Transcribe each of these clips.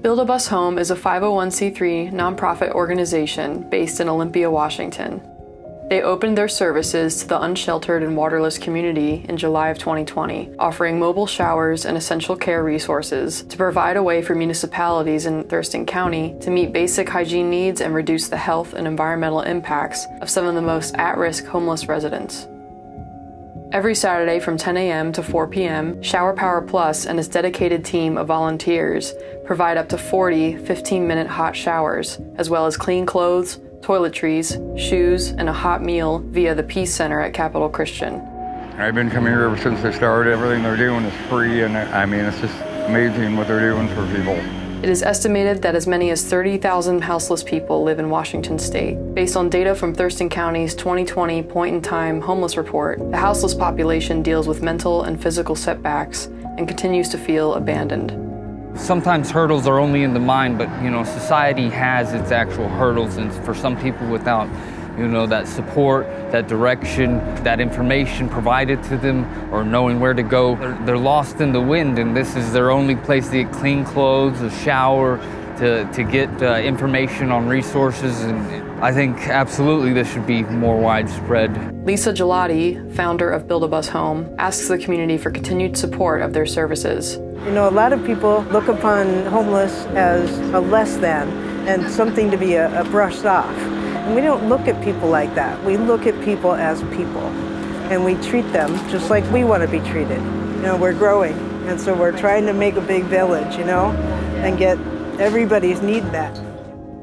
Build a Bus Home is a 501c3 nonprofit organization based in Olympia, Washington. They opened their services to the unsheltered and waterless community in July of 2020, offering mobile showers and essential care resources to provide a way for municipalities in Thurston County to meet basic hygiene needs and reduce the health and environmental impacts of some of the most at risk homeless residents. Every Saturday from 10 a.m. to 4 p.m., Shower Power Plus and its dedicated team of volunteers provide up to 40 15 minute hot showers, as well as clean clothes, toiletries, shoes, and a hot meal via the Peace Center at Capital Christian. I've been coming here ever since they started. Everything they're doing is free, and I mean, it's just amazing what they're doing for people. It is estimated that as many as 30,000 houseless people live in Washington state. Based on data from Thurston County's 2020 point in time homeless report, the houseless population deals with mental and physical setbacks and continues to feel abandoned. Sometimes hurdles are only in the mind, but you know, society has its actual hurdles, and for some people without you know, that support, that direction, that information provided to them, or knowing where to go. They're, they're, lost in the wind, and this is their only place to get clean clothes, a shower, to, to get uh, information on resources. And I think absolutely this should be more widespread. Lisa Gelati, founder of Build a Bus Home, asks the community for continued support of their services. You know, a lot of people look upon homeless as a less than and something to be a, a brushed off. We don't look at people like that. We look at people as people. And we treat them just like we want to be treated. You know, we're growing. And so we're trying to make a big village, you know, and get everybody's need met.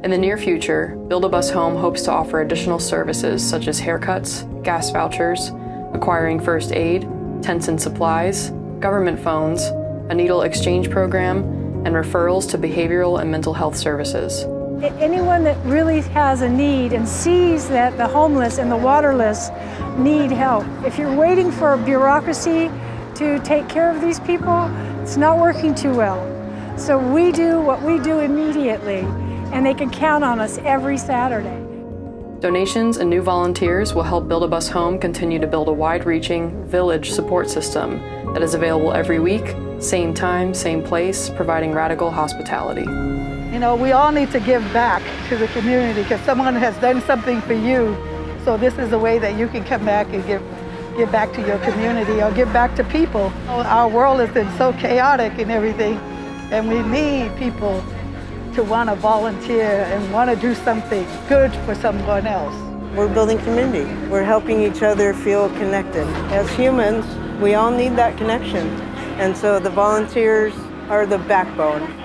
In the near future, Build a Bus Home hopes to offer additional services such as haircuts, gas vouchers, acquiring first aid, tents and supplies, government phones, a needle exchange program, and referrals to behavioral and mental health services. Anyone that really has a need and sees that the homeless and the waterless need help, if you're waiting for a bureaucracy to take care of these people, it's not working too well. So we do what we do immediately, and they can count on us every Saturday. Donations and new volunteers will help Build a Bus Home continue to build a wide reaching village support system that is available every week same time, same place, providing radical hospitality. You know, we all need to give back to the community because someone has done something for you. So this is a way that you can come back and give, give back to your community or give back to people. Our world has been so chaotic and everything, and we need people to want to volunteer and want to do something good for someone else. We're building community. We're helping each other feel connected. As humans, we all need that connection. And so the volunteers are the backbone